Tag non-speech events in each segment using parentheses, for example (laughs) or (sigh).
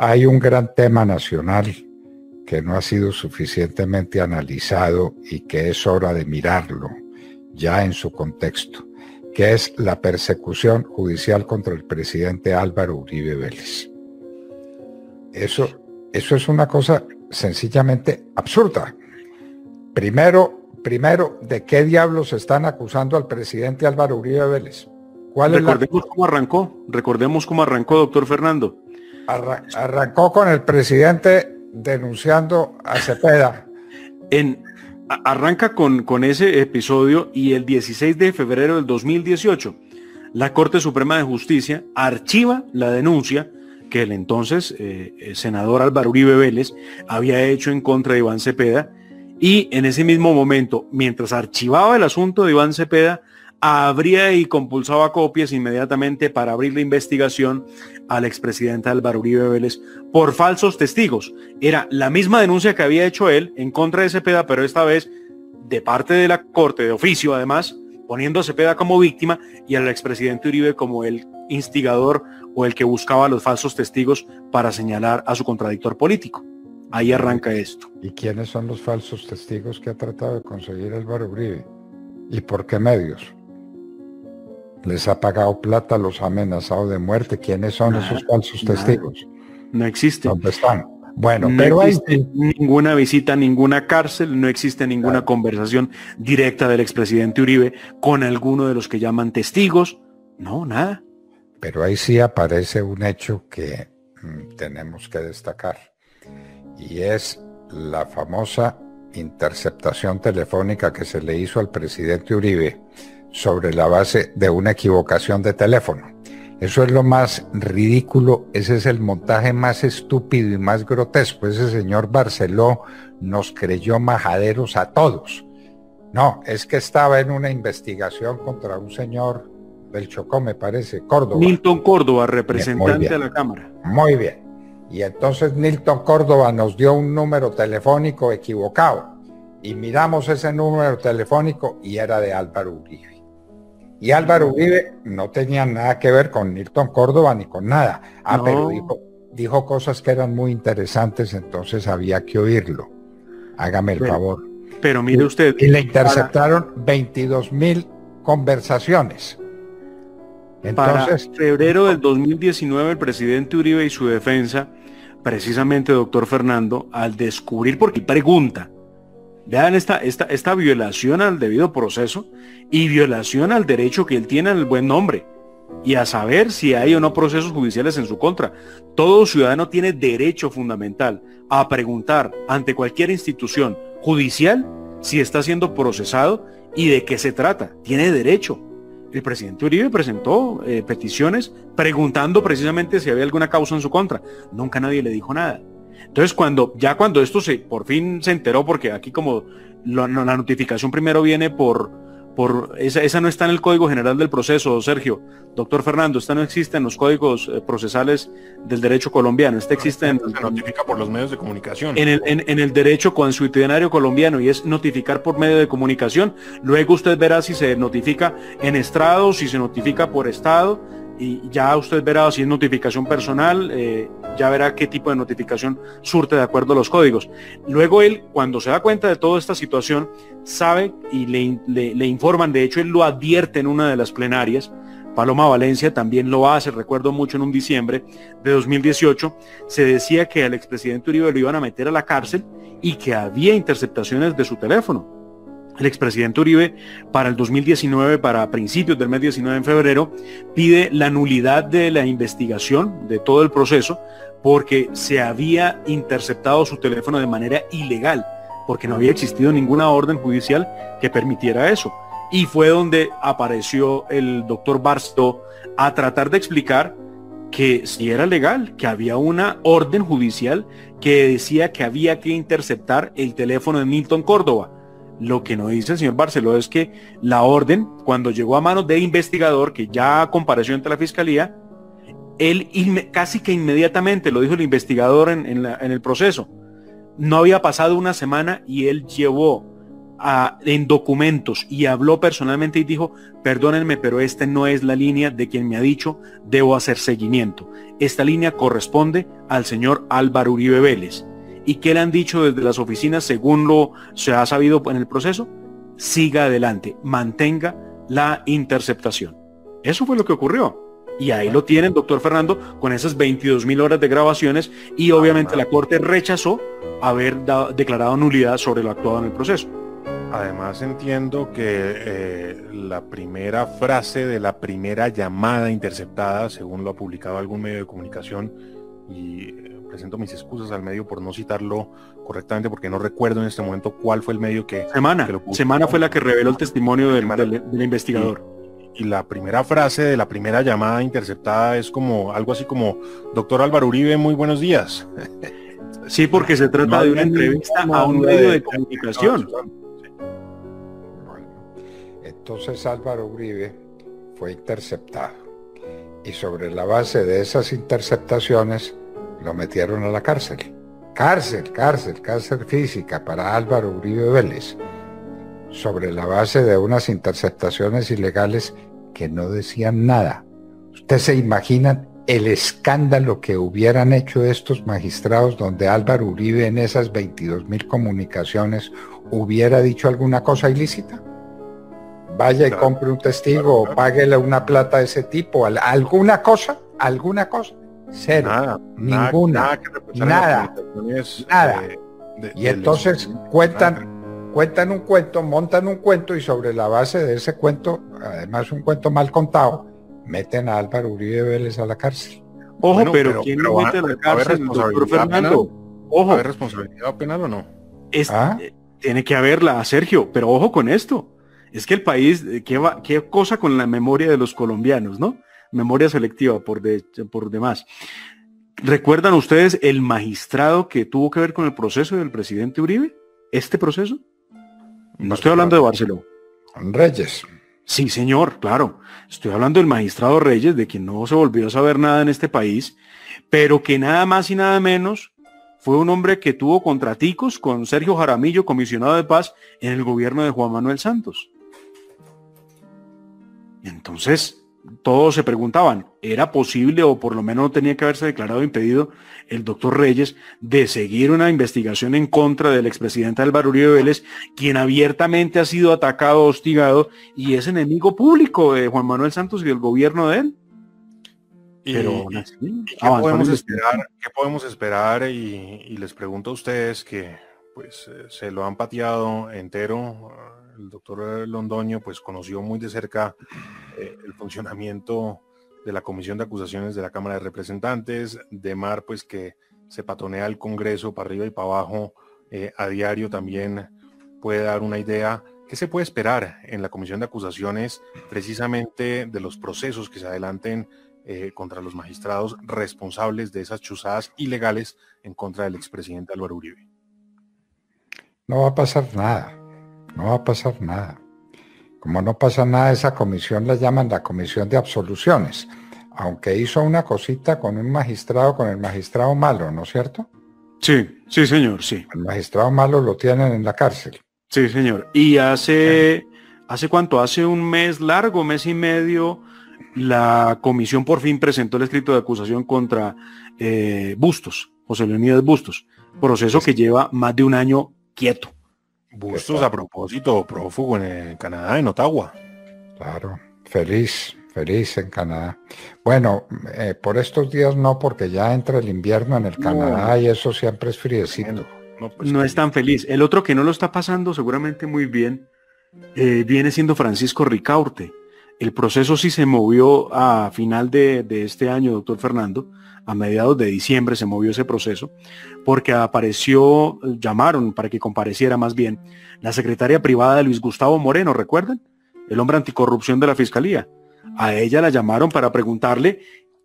Hay un gran tema nacional que no ha sido suficientemente analizado y que es hora de mirarlo ya en su contexto, que es la persecución judicial contra el presidente Álvaro Uribe Vélez. Eso, eso es una cosa sencillamente absurda. Primero, primero, ¿de qué diablos están acusando al presidente Álvaro Uribe Vélez? ¿Cuál Recordemos cómo arrancó, recordemos cómo arrancó, doctor Fernando. Arrancó con el presidente denunciando a Cepeda. En, arranca con, ese episodio y el 16 de febrero del 2018, la Corte Suprema de Justicia archiva la denuncia que el entonces eh, senador Álvaro Uribe Vélez había hecho en contra de Iván Cepeda y en ese mismo momento, mientras archivaba el asunto de Iván Cepeda, abría y compulsaba copias inmediatamente para abrir la investigación al expresidente Álvaro Uribe Vélez por falsos testigos. Era la misma denuncia que había hecho él en contra de Cepeda, pero esta vez de parte de la Corte de oficio, además, poniendo a Cepeda como víctima y al expresidente Uribe como el instigador o el que buscaba los falsos testigos para señalar a su contradictor político. Ahí arranca esto. ¿Y quiénes son los falsos testigos que ha tratado de conseguir Álvaro Uribe? ¿Y por qué medios? Les ha pagado plata, los ha amenazado de muerte. ¿Quiénes son esos falsos testigos? No existe. ¿Dónde están? Bueno, no pero hay ninguna visita a ninguna cárcel, no existe ninguna conversación directa del expresidente Uribe con alguno de los que llaman testigos. No, nada. Pero ahí sí aparece un hecho que mm, tenemos que destacar y es la famosa interceptación telefónica que se le hizo al presidente Uribe sobre la base de una equivocación de teléfono. Eso es lo más ridículo, ese es el montaje más estúpido y más grotesco. Ese señor Barceló nos creyó majaderos a todos. No, es que estaba en una investigación contra un señor del Chocó, me parece, Córdoba. Milton Córdoba, representante de la Cámara. Muy bien. Y entonces Milton Córdoba nos dio un número telefónico equivocado. Y miramos ese número telefónico y era de Álvaro Uribe. Y Álvaro Uribe no tenía nada que ver con Nilton Córdoba ni con nada. Ah, pero dijo, cosas que eran muy interesantes, entonces había que oírlo. Hágame el favor. Pero mire usted. Y, le interceptaron 22 mil conversaciones. Entonces, para febrero del 2019 el presidente Uribe y su defensa, precisamente doctor Fernando, al descubrir, porque pregunta, Vean esta, esta, esta violación al debido proceso y violación al derecho que él tiene al buen nombre y a saber si hay o no procesos judiciales en su contra. Todo ciudadano tiene derecho fundamental a preguntar ante cualquier institución judicial si está siendo procesado y de qué se trata. Tiene derecho. El presidente Uribe presentó eh, peticiones preguntando precisamente si había alguna causa en su contra. Nunca nadie le dijo nada. Entonces, cuando ya cuando esto se por fin se enteró, porque aquí como la, notificación primero viene por, por esa, esa, no está en el Código General del Proceso, Sergio. Doctor Fernando, esta no existe en los códigos eh, procesales del derecho colombiano. Esta existe en... Se notifica por los medios de comunicación. En el, en, el derecho consuetudinario colombiano y es notificar por medio de comunicación. Luego usted verá si se notifica en estrado, si se notifica por estado y ya usted verá si es notificación personal, eh, ya verá qué tipo de notificación surte de acuerdo a los códigos. Luego él, cuando se da cuenta de toda esta situación, sabe y le, le, informan, de hecho él lo advierte en una de las plenarias, Paloma Valencia también lo hace, recuerdo mucho en un diciembre de 2018, se decía que al expresidente Uribe lo iban a meter a la cárcel y que había interceptaciones de su teléfono. El expresidente Uribe para el 2019, para principios del mes 19 en febrero, pide la nulidad de la investigación de todo el proceso porque se había interceptado su teléfono de manera ilegal, porque no había existido ninguna orden judicial que permitiera eso. Y fue donde apareció el doctor Barstow a tratar de explicar que si era legal, que había una orden judicial que decía que había que interceptar el teléfono de Milton Córdoba lo que no dice el señor Barceló es que la orden, cuando llegó a manos de investigador, que ya compareció ante la fiscalía, él casi que inmediatamente, lo dijo el investigador en, el proceso, no había pasado una semana y él llevó en documentos y habló personalmente y dijo, perdónenme, pero esta no es la línea de quien me ha dicho, debo hacer seguimiento. Esta línea corresponde al señor Álvaro Uribe Vélez. ¿Y qué le han dicho desde las oficinas según lo se ha sabido en el proceso? Siga adelante, mantenga la interceptación. Eso fue lo que ocurrió. Y ahí lo tienen, doctor Fernando, con esas 22 mil horas de grabaciones y obviamente la Corte rechazó haber declarado nulidad sobre lo actuado en el proceso. Además entiendo que eh, la primera frase de la primera llamada interceptada, según lo ha publicado algún medio de comunicación, y eh, presento mis excusas al medio por no citarlo correctamente porque no recuerdo en este momento cuál fue el medio que... Semana. Semana fue la que reveló el testimonio del, investigador. Y, y, la primera frase de la primera llamada interceptada es como algo así como, doctor Álvaro Uribe, muy buenos días. (laughs) Sí, porque se trata de una entrevista a un medio de comunicación. Entonces Álvaro Uribe fue interceptado y sobre la base de esas interceptaciones lo metieron a la cárcel. Cárcel, cárcel, cárcel física para Álvaro Uribe Vélez. Sobre la base de unas interceptaciones ilegales que no decían nada. Ustedes se imaginan el escándalo que hubieran hecho estos magistrados donde Álvaro Uribe en esas 22 mil comunicaciones hubiera dicho alguna cosa ilícita? vaya y compre un testigo o páguele una plata de ese tipo, alguna cosa, alguna cosa, cero, ninguna, nada, nada. y entonces cuentan, cuentan un cuento, montan un cuento y sobre la base de ese cuento, además un cuento mal contado, meten a Álvaro Uribe Vélez a la cárcel. Ojo, pero, ¿quién lo mete a la cárcel, doctor Fernando? Ojo. responsabilidad penal o no? ¿Ah? Eh, tiene que haberla, Sergio, pero ojo con esto es que el país, eh, ¿qué, qué cosa con la memoria de los colombianos, ¿no? Memoria selectiva por, de, por demás. ¿Recuerdan ustedes el magistrado que tuvo que ver con el proceso del presidente Uribe? ¿Este proceso? No estoy hablando de Barcelona. Reyes. Sí, señor, claro. Estoy hablando del magistrado Reyes, de quien no se volvió a saber nada en este país, pero que nada más y nada menos fue un hombre que tuvo contraticos con Sergio Jaramillo, comisionado de paz, en el gobierno de Juan Manuel Santos. Entonces, todos se preguntaban, ¿era posible o por lo menos no tenía que haberse declarado impedido el doctor Reyes de seguir una investigación en contra del expresidente Álvaro Uribe Vélez, quien abiertamente ha sido atacado, hostigado y es enemigo público de Juan Manuel Santos y del gobierno de él? Pero, ¿qué, podemos esperar, ¿qué, podemos esperar, Y, les pregunto a ustedes que pues eh, se lo han pateado entero. El doctor Londoño pues conoció muy de cerca eh, el funcionamiento de la Comisión de Acusaciones de la Cámara de Representantes, de Mar pues que se patonea el Congreso para arriba y para abajo eh, a diario también puede dar una idea. ¿Qué se puede esperar en la Comisión de Acusaciones precisamente de los procesos que se adelanten eh, contra los magistrados responsables de esas chuzadas ilegales en contra del expresidente Álvaro Uribe? No va a pasar nada no va a pasar nada. Como no pasa nada, esa comisión la llaman la comisión de absoluciones, aunque hizo una cosita con un magistrado, con el magistrado malo, ¿no es cierto? Sí, sí, señor, sí. El magistrado malo lo tienen en la cárcel. Sí, señor. Y hace, ¿hace cuánto? Hace un mes largo, mes y medio, la comisión por fin presentó el escrito de acusación contra eh, Bustos, José Leonidas Bustos, proceso que lleva más de un año quieto. Bustos a propósito, prófugo en Canadá, en Ottawa. Claro, feliz, feliz en Canadá. Bueno, eh, por estos días no, porque ya entra el invierno en el Canadá y eso siempre es friecito. No, pues es tan feliz. El otro que no lo está pasando seguramente muy bien eh, viene siendo Francisco Ricaurte. El proceso sí se movió a final de, este año, doctor Fernando, a mediados de diciembre se movió ese proceso, porque apareció, llamaron para que compareciera más bien, la secretaria privada de Luis Gustavo Moreno, ¿recuerdan? El hombre anticorrupción de la Fiscalía. A ella la llamaron para preguntarle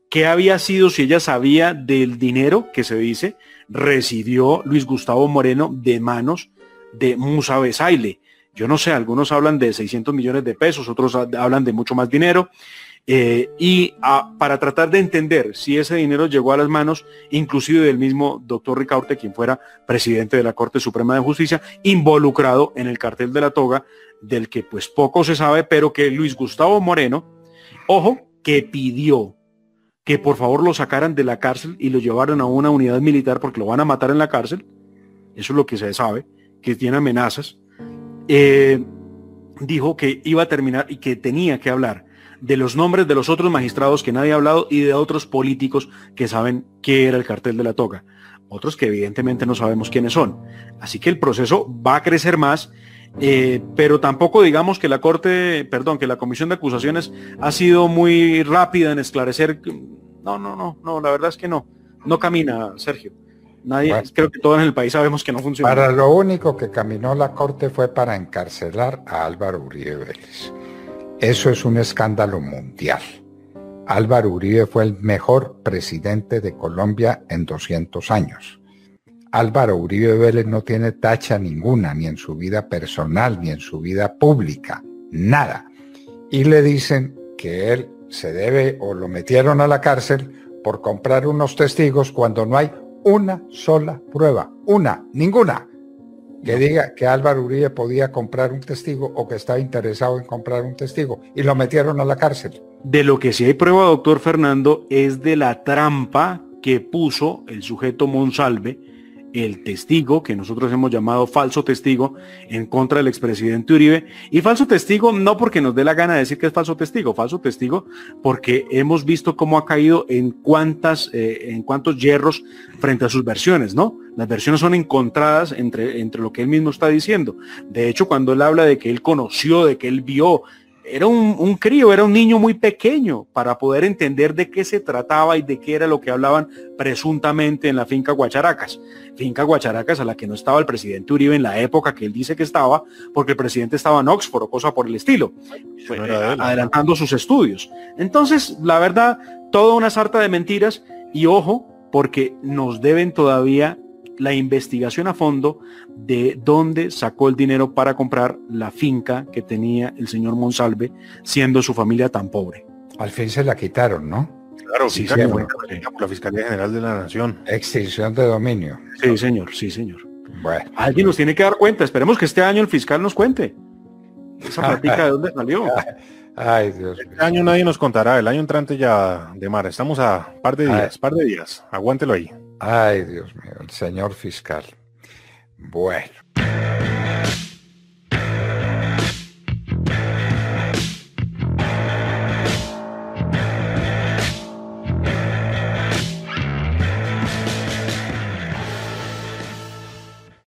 qué había sido, si ella sabía del dinero que se dice recibió Luis Gustavo Moreno de manos de Musa Besaile. Yo no sé, algunos hablan de 600 millones de pesos, otros hablan de mucho más dinero. eh, y para tratar de entender si ese dinero llegó a las manos, inclusive del mismo doctor Ricaurte, quien fuera presidente de la Corte Suprema de Justicia, involucrado en el cartel de la toga, del que pues poco se sabe, pero que Luis Gustavo Moreno, ojo, que pidió que por favor lo sacaran de la cárcel y lo llevaran a una unidad militar porque lo van a matar en la cárcel. Eso es lo que se sabe, que tiene amenazas. Eh, dijo que iba a terminar y que tenía que hablar de los nombres de los otros magistrados que nadie ha hablado y de otros políticos que saben qué era el cartel de la toga. Otros que evidentemente no sabemos quiénes son. Así que el proceso va a crecer más, eh, pero tampoco digamos que la Corte, perdón, que la Comisión de Acusaciones ha sido muy rápida en esclarecer. No, no, no, no, la verdad es que no. No camina, Sergio. Nadie, creo que todos en el país sabemos que no funciona. Para lo único que caminó la Corte fue para encarcelar a Álvaro Uribe Vélez. Eso es un escándalo mundial. Álvaro Uribe fue el mejor presidente de Colombia en 200 años. Álvaro Uribe Vélez no tiene tacha ninguna, ni en su vida personal, ni en su vida pública, nada. Y le dicen que él se debe o lo metieron a la cárcel por comprar unos testigos cuando no hay una sola prueba, una, ninguna que diga que Álvaro Uribe podía comprar un testigo o que estaba interesado en comprar un testigo y lo metieron a la cárcel. De lo que sí hay prueba, doctor Fernando, es de la trampa que puso el sujeto Monsalve el testigo, que nosotros hemos llamado falso testigo, en contra del expresidente Uribe. Y falso testigo no porque nos dé la gana de decir que es falso testigo, falso testigo porque hemos visto cómo ha caído en cuántas, eh, en cuántos hierros frente a sus versiones, ¿no? Las versiones son encontradas entre, entre lo que él mismo está diciendo. De hecho, cuando él habla de que él conoció, de que él vio, era un, crío, era un niño muy pequeño para poder entender de qué se trataba y de qué era lo que hablaban presuntamente en la finca Guacharacas. Finca Guacharacas a la que no estaba el presidente Uribe en la época que él dice que estaba, porque el presidente estaba en Oxford o cosa por el estilo, adelantando sus estudios. Entonces, la verdad, toda una sarta de mentiras y ojo, porque nos deben todavía la investigación a fondo de dónde sacó el dinero para comprar la finca que tenía el señor Monsalve, siendo su familia tan pobre. Al fin se la quitaron, ¿no? Claro, sí, por la Fiscalía General de la Nación. Extinción de dominio. Sí, señor, sí, señor. Bueno. Alguien nos tiene que dar cuenta. Esperemos que este año el fiscal nos cuente. Esa (laughs) plática de dónde salió. Ay, Dios Este año nadie nos contará. El año entrante ya de mar. Estamos a par de días, par de días. Aguántelo ahí. Ay, Dios mío, el señor fiscal. Bueno.